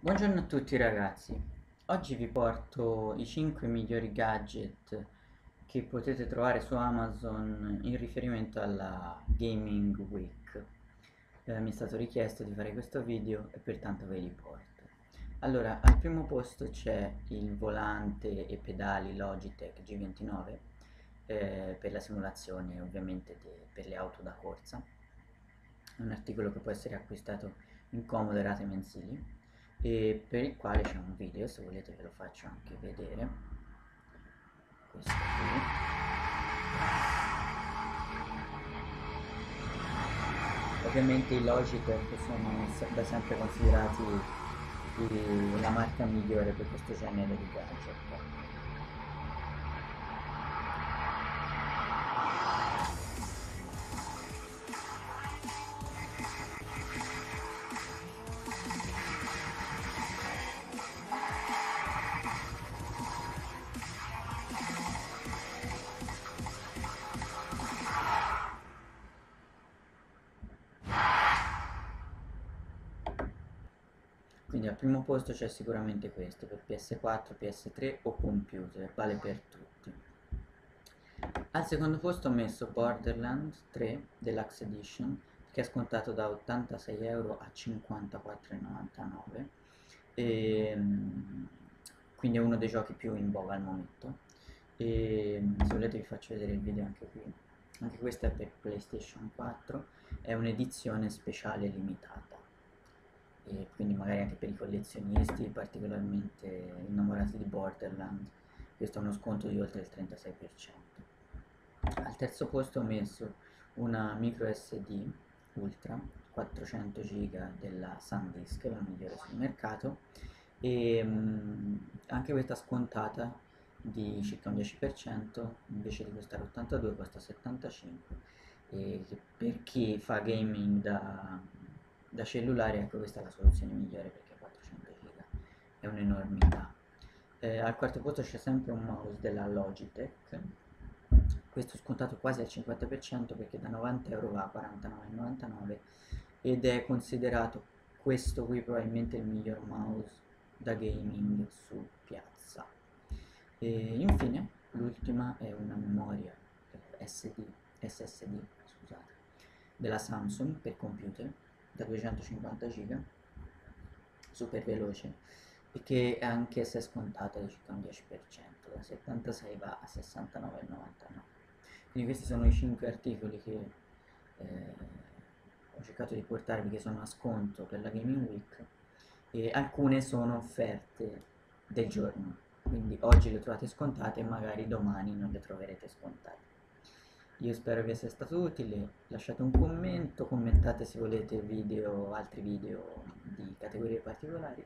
Buongiorno a tutti ragazzi, oggi vi porto i 5 migliori gadget che potete trovare su Amazon in riferimento alla Gaming Week. Eh, mi è stato richiesto di fare questo video e pertanto ve li porto. Allora, al primo posto c'è il volante e pedali Logitech G29 eh, per la simulazione ovviamente per le auto da corsa. Un articolo che può essere acquistato in comode rate mensili e per il quale c'è un video se volete ve lo faccio anche vedere. Questo qui. Ovviamente i Logitech sono da sempre considerati la marca migliore per questo genere di gadget quindi al primo posto c'è sicuramente questo per PS4, PS3 o computer, vale per tutti. Al secondo posto ho messo Borderlands 3 Deluxe Edition che è scontato da 86 euro a 54,99 e ehm, quindi è uno dei giochi più in voga al momento. E ehm, se volete vi faccio vedere il video anche qui. Anche questo è per PlayStation 4 è un'edizione speciale limitata e quindi magari anche per i collezionisti particolarmente innamorati di Borderlands questo è uno sconto di oltre il 36% al terzo posto ho messo una micro SD ultra 400 giga della SanDisk la migliore sul mercato e mh, anche questa scontata di circa un 10% invece di costare 82 costa 75 e per chi fa gaming da da cellulare ecco questa è la soluzione migliore perché 400 giga è un'enormità. Eh, al quarto posto c'è sempre un mouse della Logitech questo scontato quasi al 50% perché da 90 euro va a 49,99 ed è considerato questo qui probabilmente il miglior mouse da gaming su piazza. E infine l'ultima è una memoria SD, SSD scusate, della Samsung per computer da 250 giga super veloce e che anche se è scontata di circa un 10% da 76 va a 69,99 quindi questi sono i 5 articoli che eh, ho cercato di portarvi che sono a sconto per la Gaming Week e alcune sono offerte del giorno. Quindi oggi le trovate scontate e magari domani non le troverete scontate io spero vi sia stato utile, lasciate un commento, commentate se volete video, altri video di categorie particolari,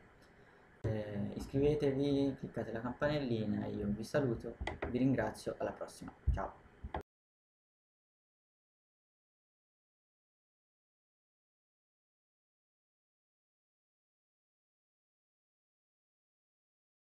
eh, iscrivetevi, cliccate la campanellina, io vi saluto, vi ringrazio, alla prossima, ciao!